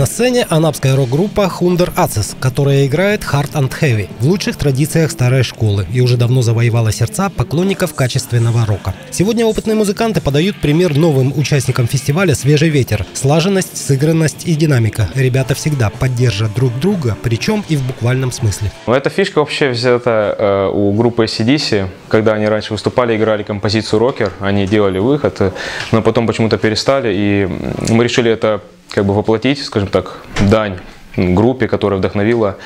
На сцене анапская рок-группа Хундер Ацис, которая играет Hard and Heavy в лучших традициях старой школы и уже давно завоевала сердца поклонников качественного рока. Сегодня опытные музыканты подают пример новым участникам фестиваля «Свежий ветер». Слаженность, сыгранность и динамика. Ребята всегда поддержат друг друга, причем и в буквальном смысле. Ну, эта фишка вообще взята э, у группы ACDC. Когда они раньше выступали, играли композицию «Рокер», они делали выход, э, но потом почему-то перестали, и мы решили это как бы воплотить, скажем так, дань группе, которая вдохновила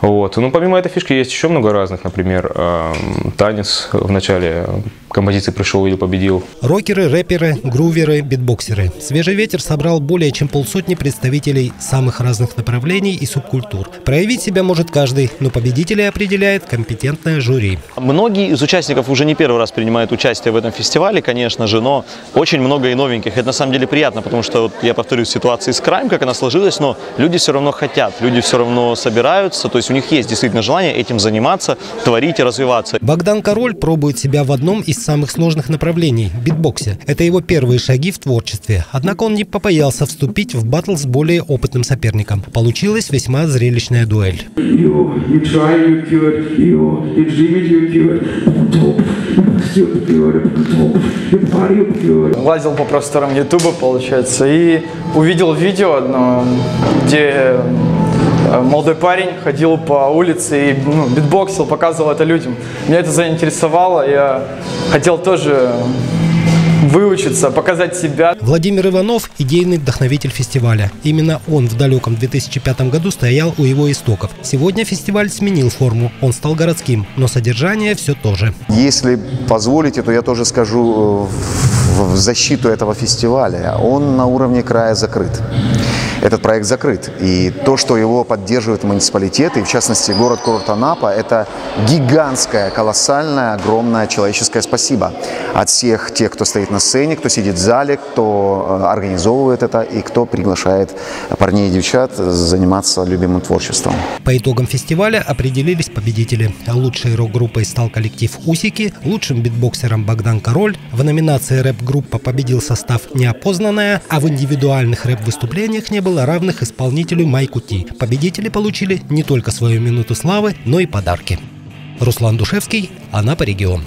вот. Ну, помимо этой фишки есть еще много разных, например, э, танец в начале композиции «Пришел, или победил». Рокеры, рэперы, груверы, битбоксеры. «Свежий ветер» собрал более чем полсотни представителей самых разных направлений и субкультур. Проявить себя может каждый, но победителей определяет компетентное жюри. Многие из участников уже не первый раз принимают участие в этом фестивале, конечно же, но очень много и новеньких. Это на самом деле приятно, потому что, вот, я повторюсь, ситуация с Крайм, как она сложилась, но люди все равно хотят, люди все равно собираются, то есть у них есть действительно желание этим заниматься, творить и развиваться. Богдан Король пробует себя в одном из самых сложных направлений – битбоксе. Это его первые шаги в творчестве. Однако он не побоялся вступить в батл с более опытным соперником. Получилась весьма зрелищная дуэль. Лазил по просторам Ютуба, получается, и увидел видео одно, где молодой парень ходил по улице и ну, битбоксил, показывал это людям. Меня это заинтересовало, я хотел тоже выучиться, показать себя. Владимир Иванов – идейный вдохновитель фестиваля. Именно он в далеком 2005 году стоял у его истоков. Сегодня фестиваль сменил форму, он стал городским, но содержание все то же. Если позволите, то я тоже скажу э, в защиту этого фестиваля. Он на уровне края закрыт этот проект закрыт. И то, что его поддерживают муниципалитеты, и в частности город-курорт Анапа, это гигантское, колоссальное, огромное человеческое спасибо от всех тех, кто стоит на сцене, кто сидит в зале, кто э, организовывает это и кто приглашает парней и девчат заниматься любимым творчеством. По итогам фестиваля определились победители. Лучшей рок-группой стал коллектив «Усики», лучшим битбоксером Богдан Король. В номинации рэп-группа победил состав «Неопознанная», а в индивидуальных рэп-выступлениях не было равных исполнителю Майку Ти. Победители получили не только свою минуту славы, но и подарки. Руслан Душевский, Анапа регион.